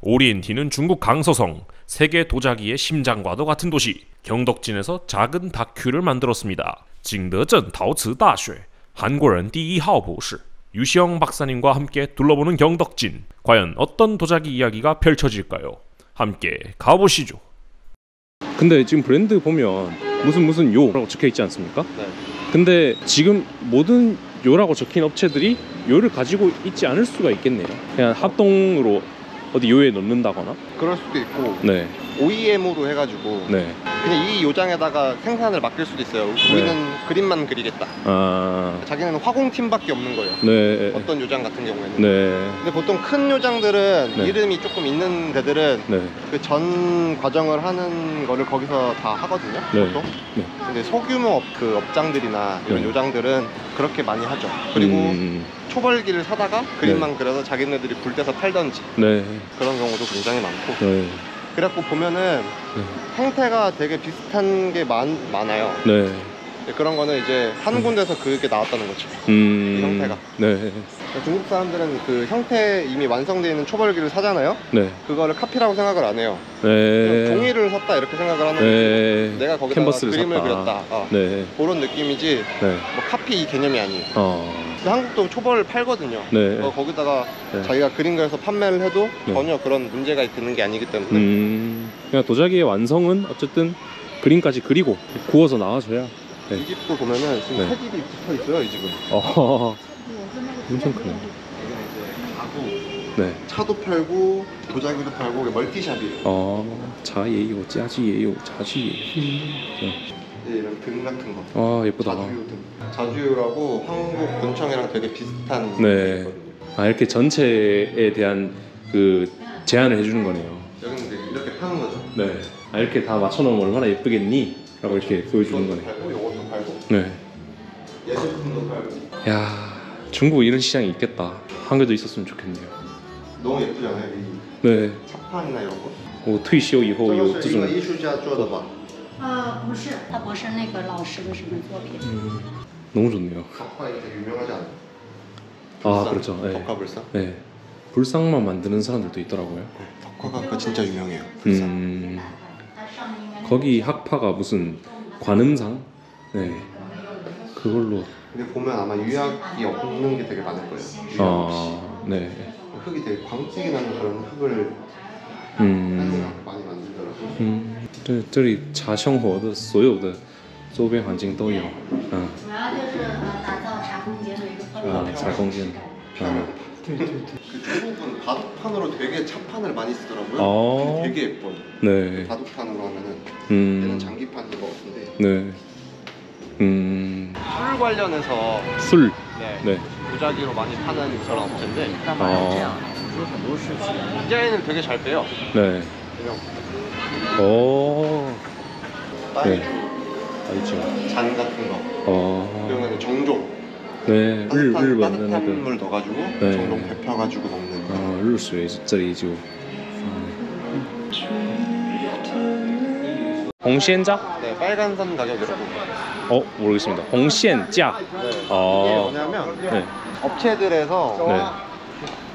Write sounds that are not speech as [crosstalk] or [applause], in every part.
오리엔티는 중국 강서성 세계 도자기의 심장과도 같은 도시 경덕진에서 작은 다큐를 만들었습니다. 징더전 다오츠 다쉐 한국인 第一号 보시 유시영 박사님과 함께 둘러보는 경덕진 과연 어떤 도자기 이야기가 펼쳐질까요? 함께 가보시죠. 근데 지금 브랜드 보면 무슨 무슨 요라고 적혀 있지 않습니까? 네. 근데 지금 모든 요라고 적힌 업체들이 요를 가지고 있지 않을 수가 있겠네요. 그냥 합동으로 어디 요에 넣는다거나. 그럴 수도 있고 네, OEM으로 해가지고 네. 그냥 이 요장에다가 생산을 맡길 수도 있어요. 우리는 그림만 그리겠다. 아, 자기는 화공팀밖에 없는 거예요. 네, 어떤 요장 같은 경우에는. 네, 근데 보통 큰 요장들은 네. 이름이 조금 있는 데들은 네, 그전 과정을 하는 거를 거기서 다 하거든요. 네. 보통. 네. 근데 소규모 업, 그 업장들이나 이런 네. 요장들은 그렇게 많이 하죠. 그리고 음, 초벌기를 사다가 그림만 그려서 자기네들이 굴 떼서 팔던지 네, 그런 경우도 굉장히 많고. 네, 그래갖고 보면은 형태가 되게 비슷한 게 많, 많아요. 네, 그런 거는 이제 한 군데서 그게 나왔다는 거죠. 음, 이 형태가. 네, 중국 사람들은 그 형태 이미 완성되어 있는 초벌기를 사잖아요. 네, 그거를 카피라고 생각을 안 해요. 그냥 네, 종이를 샀다 이렇게 생각을 하는. 네, 내가 거기다가 캔버스를 그림을 샀다. 그렸다. 어. 네, 그런 느낌이지 네, 뭐 카피 이 개념이 아니에요. 어, 한국도 초벌을 팔거든요. 네, 어, 거기다가 네. 자기가 그림 그려서 판매를 해도 네. 전혀 그런 문제가 있는 게 아니기 때문에 음, 그냥 도자기의 완성은 어쨌든 그림까지 그리고 구워서 나와줘야. 네. 이 집도 보면은 지금 네. 새 집이 붙어 있어요. 이 집은. 어, 엄청 크네. 네. 차도 팔고 도자기도 팔고 멀티샵이에요. 어, 자예요, 짜지예요, 자지예요. 이 제 이런 등 같은 거. 아 예쁘다. 자주요 등. 자주요라고 한국 군청이랑 되게 비슷한 네. 게 있거든요. 아 이렇게 전체에 대한 그 제안을 해주는 거네요. 여기는 이제 이렇게 파는 거죠. 네. 아 이렇게 다 맞춰놓으면 얼마나 예쁘겠니? 라고 이렇게 보여주는 이것도 거네. 팔고 이것도 팔고 네. 예술품도 팔고. 야 중국 이런 시장이 있겠다. 한국에도 있었으면 좋겠네요. 너무 예쁘잖아요. 이 네. 차판이나 이런 거. 我退休以后有这种这个是一个艺术家 做的吧？呃，不是，他不是那个老师的什么作品。 음, 너무 좋네요. 덕화 되게 유명하지 않아요? 아 불상? 그렇죠. 네. 덕화 불상? 네. 불상만 만드는 사람들도 있더라고요. 덕화가 그거 진짜 유명해요. 불상. 음, 它上面应该 거기 학파가 무슨 관음상? 네. 그걸로 근데 보면 아마 유약이 없는 게 되게 많을 거예요. 유약 없이. 아, 네. 흙이 되게 광택이 나는 그런 흙을 음, 많이 만들더라고요. 嗯， 这这里茶生活的所有的周边环境都有，嗯，主要就是呃打造茶空间的一个氛围。啊，茶空间，嗯， 그 중국은 바둑판으로 되게 차판을 많이 쓰더라고요. 어. 되게 예뻐요. 네, 바둑판으로 하면은 얘는 음, 장기판인 것 같은데 네, 음, 술 관련해서 술, 네, 네, 도자기로 많이 파는 그런 업체인데 干嘛要这样 어 ？做很多事情。 디자인을 되게 잘 빼요. 네, 그냥 오, 딸 네. 알죠, 잔 같은 거. 어, 그러면 정종. 네, 일 따뜻한, 일본 의 따뜻한 那个 물 넣어가지고 네. 정종 데펴가지고 먹는. 呃热水这里就。红线价？ 네, 빨간 선 가격이라고. 어 모르겠습니다. 홍시엔자. 네. 어. 이게 뭐냐면 네. 업체들에서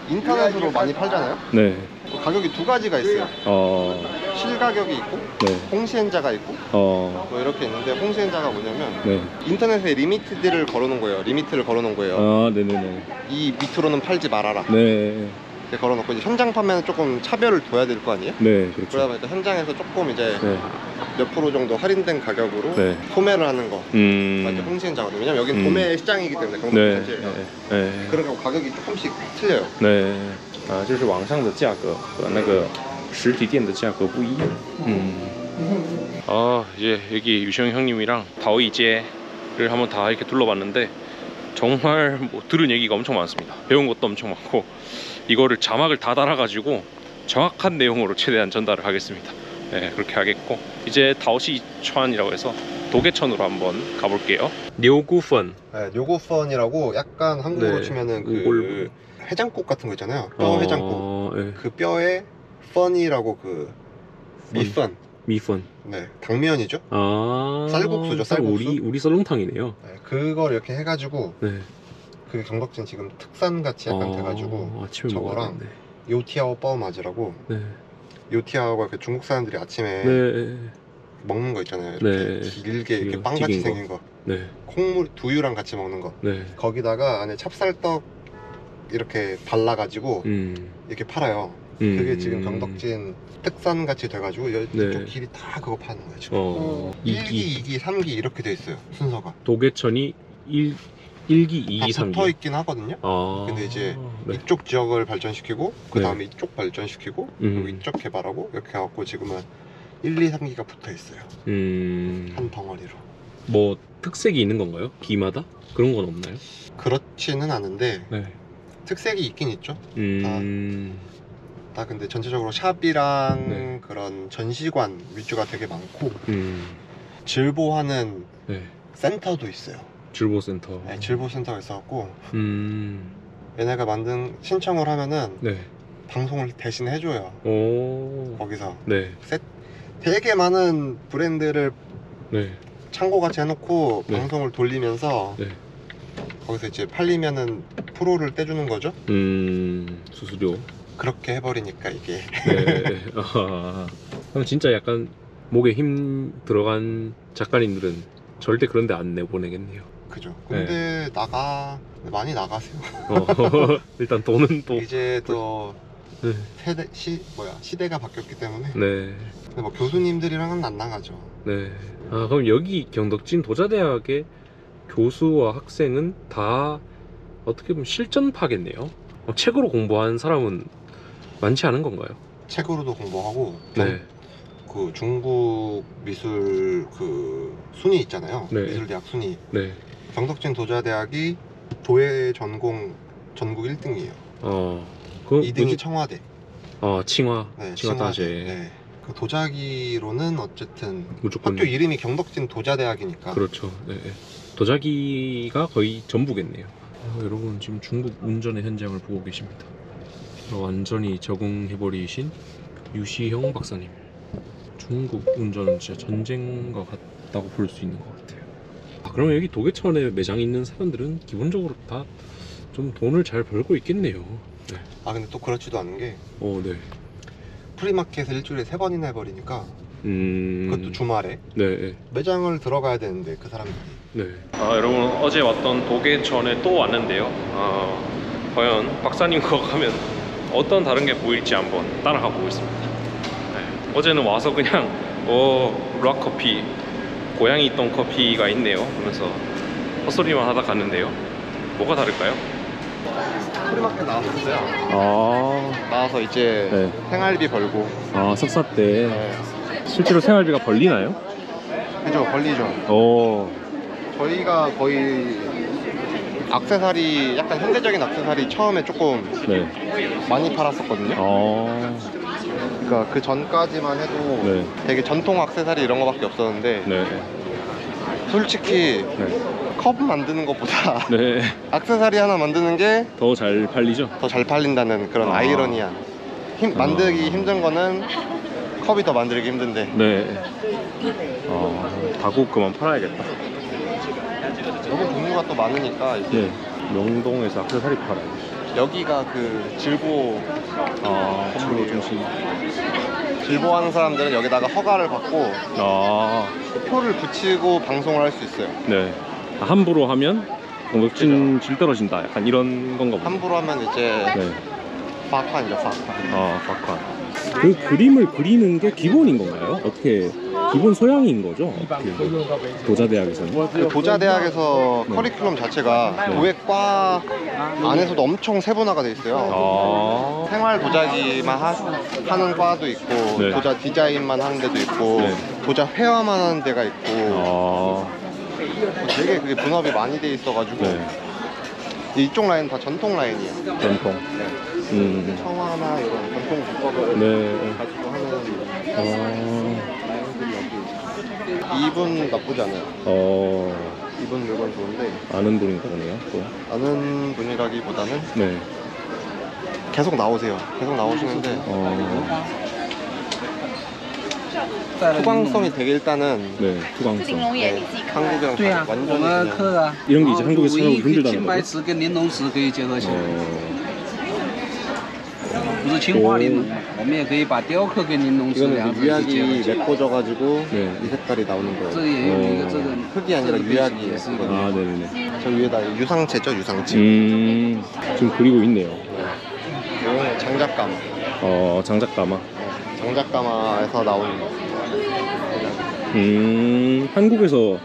네. 인터넷으로 많이 팔잖아요. 네. 가격이 두 가지가 있어요. 어. 실 가격이 있고 네. 홍시엔자가 있고 어. 뭐 이렇게 있는데 홍시엔자가 뭐냐면 네. 인터넷에 리미트들을 걸어놓은 거예요. 리미트를 걸어놓은 거예요. 아 네네네. 이 밑으로는 팔지 말아라. 네. 이렇게 걸어놓고 이제 현장 판매는 조금 차별을 둬야 될 거 아니에요? 네 그러다 그렇죠. 보니까 현장에서 조금 이제 네. 몇 프로 정도 할인된 가격으로 네. 소매를 하는 거. 이제 음. 홍시엔자거든요. 왜냐면 여기는 음. 도매 시장이기 때문에 경북 네. 전체가. 네. 네. 그러니까 가격이 조금씩 틀려요. 对， 啊，就是网上的价格和那个实体店的价格不一样。嗯。아 이제 여기 유시영 형님이랑 다오이제를 한번 다 이렇게 둘러봤는데 정말 뭐 들은 얘기가 엄청 많습니다. 배운 것도 엄청 많고 이거를 자막을 다 달아가지고 정확한 내용으로 최대한 전달을 하겠습니다. 네 그렇게 하겠고 이제 다오시천이라고 해서 도계천으로 한번 가볼게요. 료구펀 네, 요고펀이라고 약간 한국어로 네. 치면은 그 뭘- 해장국 같은 거 있잖아요. 뼈 해장국. 어, 네. 그 뼈에 펀이라고 그 미펀. 미펀. 네, 당면이죠. 아 쌀국수죠, 딱 쌀국수. 우리 우리 썰렁탕이네요. 네, 그걸 이렇게 해가지고 네. 그 경덕진 지금 특산 같이 약간 어, 돼가지고 아침에 저거랑 먹었는데. 요티아오 뻐마즈라고 네. 요티아오가 그 중국 사람들이 아침에 네. 먹는 거 있잖아요. 이렇게 네. 길게 이렇게 튀긴 빵같이 거. 생긴 거. 네. 콩물 두유랑 같이 먹는 거. 네. 거기다가 안에 찹쌀떡 이렇게 발라가지고 음. 이렇게 팔아요. 음. 그게 지금 경덕진 특산 같이 돼가지고 여- 네. 이쪽 길이 다 그거 파는 거예요 지금. 어. 1기, 2기 2기, 3기 이렇게 돼 있어요 순서가. 도계천이 1 1기, 2기, 다 3기. 붙어 있긴 하거든요. 아. 근데 이제 네. 이쪽 지역을 발전시키고 그 네. 다음에 이쪽 발전시키고 음. 그리고 이쪽 개발하고 이렇게 해갖고 지금은 1, 2, 3기가 붙어 있어요. 음. 한 덩어리로. 뭐 특색이 있는 건가요? 기마다? 그런 건 없나요? 그렇지는 않은데 네. 특색이 있긴 있죠. 음. 다 근데 전체적으로 샵이랑 네. 그런 전시관 위주가 되게 많고 음. 질보하는 네. 센터도 있어요. 줄보 센터. 네, 질보 센터가 있어갖고 음. 얘네가 만든 신청을 하면은 네. 방송을 대신 해줘요. 오. 거기서 네. 되게 많은 브랜드를 네. 창고같이 해놓고 네. 방송을 돌리면서 네. 거기서 이제 팔리면은 프로를 떼주는 거죠. 음. 수수료. 그렇게 해버리니까 이게 네. [laughs] 아. 그럼 진짜 약간 목에 힘 들어간 작가님들은 절대 그런데 안 내보내겠네요. 그죠. 근데 나가 많이 나가세요. 어, [laughs] 일단 돈은 또. 이제 또 네. 세대 시 뭐야 시대가 바뀌었기 때문에 네. 근데 뭐 교수님들이랑은 안 나가죠. 네. 아, 그럼 여기 경덕진 도자대학의 교수와 학생은 다 어떻게 보면 실전파겠네요. 어, 책으로 공부한 사람은 많지 않은 건가요? 책으로도 공부하고 네. 그 중국 미술 그 순위 있잖아요. 네. 미술대학 순위. 네. 경덕진 도자대학이 도예 전공 전국 1등이에요. 어. 그 2등이 뭐지? 청와대. 어, 칭화. 네, 칭화 따제. 네. 그 도자기로는 어쨌든 무조건. 학교 이름이 경덕진 도자대학이니까. 그렇죠. 네. 도자기가 거의 전부겠네요. 어, 여러분 지금 중국 운전의 현장을 보고 계십니다. 어, 완전히 적응해버리신 유시형 박사님. 중국 운전은 진짜 전쟁과 같다고 볼 수 있는 것 같아요. 아, 그러면 여기 도계천에 매장 있는 사람들은 기본적으로 다 좀 돈을 잘 벌고 있겠네요. 네. 아 근데 또 그렇지도 않은 게 어, 네. 프리마켓을 일주일에 세 번이나 해버리니까 음. 그것도 주말에 네. 매장을 들어가야 되는데 그 사람들이 네. 아, 여러분 어제 왔던 도계천에 또 왔는데요. 아, 과연 박사님과 가면 어떤 다른 게 보일지 한번 따라가 보겠습니다. 네. 어제는 와서 그냥 어 락커피 고양이 있던 커피가 있네요. 그러면서 헛소리만 하다 갔는데요. 뭐가 다를까요? flea market 나왔었어요. 아, 나와서 이제 네. 생활비 벌고 아 석사 때 네. 실제로 생활비가 벌리나요? 그죠 걸리죠. 오, 저희가 거의 악세사리 약간 현대적인 악세사리 처음에 조금 네. 많이 팔았었거든요. 아, 그러니까 그 전까지만 해도 네. 되게 전통 악세사리 이런 거밖에 없었는데 네. 솔직히 네. 컵 만드는 것보다 [laughs] 네. [laughs] 악세사리 하나 만드는 게더더잘 팔리죠? 잘 팔린다는 그런 아. 아. 이러니한 힘, 만들기 힘든 거는 컵이 더 만들기 힘든데 네. 아, 다국 그만 팔아야겠다. 여기 종류가 또 많으니까 이제 네. 명동에서 악세사리 팔아요. 여기가 그 질보 아, 건물이에요. 주로 중심. 질보하는 사람들은 여기다가 허가를 받고 아, 표를 붙이고 방송을 할 수 있어요. 네. 아, 함부로 하면 공격진 질 떨어진다. 약간 이런 건가 보네. 함부로 하면 이제 네. 파판이죠, 파판. 아, 박환. 그 그림을 그리는 게 기본인 건가요? 어떻게 기본 소양인 거죠? 어떻게 도자대학에서는? 그 도자대학에서 네. 커리큘럼 자체가 네. 도예과 안에서도 엄청 세분화가 돼 있어요. 아, 생활 도자기만 하, 는 과도 있고 네. 도자 디자인만 하는 데도 있고 네. 도자 회화만 하는 데가 있고 아, 되게 그게 분업이 많이 돼 있어가지고 네. 이쪽 라인 다 전통 라인이에요. 전통. 음, 청화나 이런 전통 기법을 네. 가지고 하는 아, 라인들이 여기. 이분 나쁘지 않아요. 어, 이분 물건 좋은데 아는 분인가 보네요. 또. 아는 분이라기보다는 네. 계속 나오세요. 계속 나오시는데 어, 소광성이 되게 일단은 네. 自 투광성. 玲珑眼你自己看。 한국이랑 对呀、 다- 我 완전히 们 그냥 刻啊， 이런 게 이제 然后 한국에서 唯一 사용하기 힘들다는 青白 거죠? 石跟玲珑石可以结合起来。 어, 不是青花玲珑嘛，我们也可以把雕刻跟玲珑是 이거는 两 이제 者是结合 유약이 起来。 메꿔져가지고 네. 이 색깔이 나오는 这 거예요. 也有一个这个 흙이 아니라 这个背景 유약이에요. 也是一个 아 네네네. 저 위에다 유상체죠, 유상체. 음 지금 그리고 있네요. 이거는 장작가마. 어 장작가마. 장작가마에서 나온 음 한국에서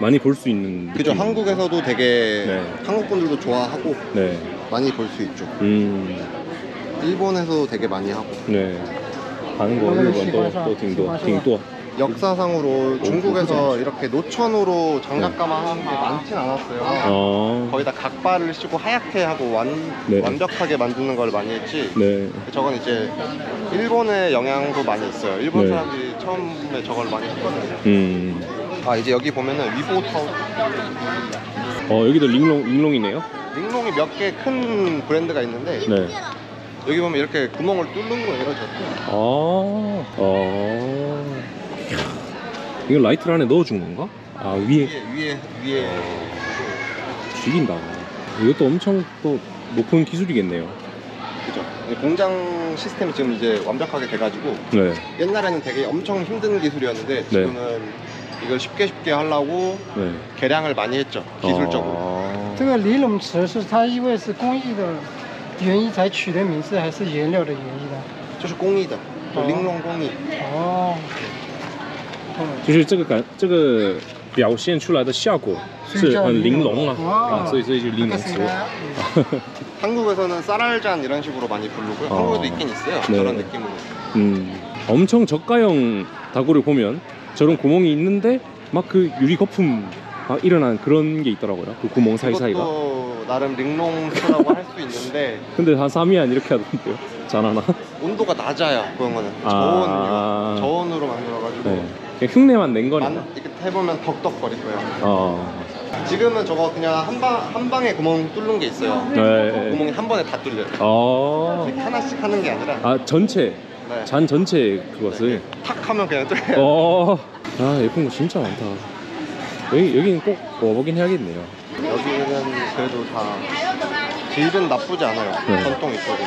많이 볼 수 있는. 그죠 느낌. 한국에서도 되게 네. 한국 분들도 좋아하고 네. 많이 볼 수 있죠 음 일본에서도 되게 많이 하고 네. 한국, 일본 또또 딩도 딩도. 역사상으로 중국에서 이렇게 노천으로 장작가마 하는 게 많진 않았어요 어. 거의 다 각발을 쓰고 하얗게 하고 완, 네. 완벽하게 만드는 걸 많이 했지 네. 저건 이제 일본의 영향도 많이 있어요 일본 네. 사람들이 처음에 저걸 많이 했거든요 음. 아 이제 여기 보면은 위보타운 어 여기도 링롱 링롱이네요. 링롱이 몇 개 큰 브랜드가 있는데 네. 여기 보면 이렇게 구멍을 뚫는 거예요 저 아. 어. 이거 라이트 안에 넣어준 건가? 아 위에 위에 위에 위에 죽인다. 이것도 엄청 또 높은 기술이겠네요. 그죠 공장 시스템이 지금 이제 완벽하게 돼가지고 네. 옛날에는 되게 엄청 힘든 기술이었는데 지금은 이걸 쉽게 쉽게 하려고 네. 개량을 많이 했죠 기술적으로 아. 这个玲珑瓷是它因为是工艺的原因才取的名字，还是颜料的原因呢？就是工艺的就哦玲珑工艺哦，嗯， 就是这个感，这个表现出来的效果是很玲珑啊，哇啊，所以所以就玲珑瓷。 [laughs] 한국에서는 쌀알잔 이런 식으로 많이 부르고요 어. 한국에도 있긴 있어요 네. 저런 느낌으로 음, 엄청 저가형 다구를 보면 저런 구멍이 있는데 막 그 유리 거품 막 일어난 그런 게 있더라고요. 그 구멍 사이사이가. 그것도 나름 링롱스라고 할 수 있는데 근데 한 3위안 이렇게 하던데요. 잘하나? 온도가 낮아요 그런 거는 아. 저온유 저온으로 만들어가지고 네. [laughs] [laughs] 흉내만 낸 거니까. 만, 이렇게 해보면 덕덕거릴 거예요 어. 지금은 저거 그냥 한, 방, 한 방에 구멍 뚫는 게 있어요 네. 구멍이 한 번에 다 뚫려요 어. 이렇게 하나씩 하는 게 아니라 아 전체 네. 잔 전체 그것을. 탁 하면 그냥 뚫려요 어. 아 예쁜 거 진짜 많다. 여기 여기는 꼭 와보긴 해야겠네요. 여기는 그래도 다 질은 나쁘지 않아요 네. 전통 이쪽이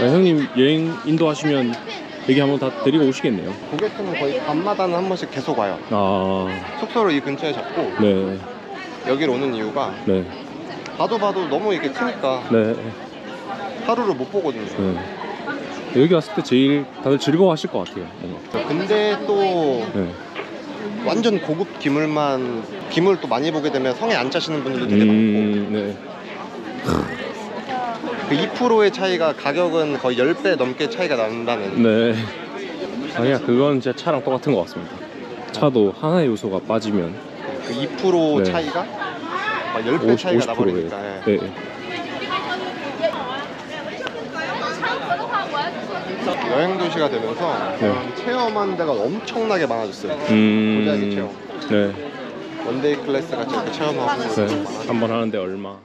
아, 형님 여행 인도하시면 여기 한번 다 데리고 오시겠네요. 고객님은 거의 밤마다는 한 번씩 계속 와요 아, 숙소를 이 근처에 잡고 네, 여기로 오는 이유가 네, 봐도 봐도 너무 이렇게 크니까 네, 하루를 못 보거든요 네. 여기 왔을 때 제일 다들 즐거워하실 것 같아요. 뭔가. 근데 또 네. 완전 고급 기물만 기물 또 많이 보게 되면 성에 안 차시는 분들도 되게 음, 네. 그 2%의 차이가 가격은 거의 10배 넘게 차이가 난다는 네. 아니야, 그건 진짜 차랑 똑같은 것 같습니다. 차도 하나의 요소가 빠지면 그2% 네. 차이가 막 10배 50, 차이가 50%예요. 나버리니까 예. 네. 여행 도시가 되면서 네. 체험하는 데가 엄청나게 많아졌어요 음, 모자이크 체험 네. one-day class 같이 이렇게 체험하고 네. 한번 하는데 얼마?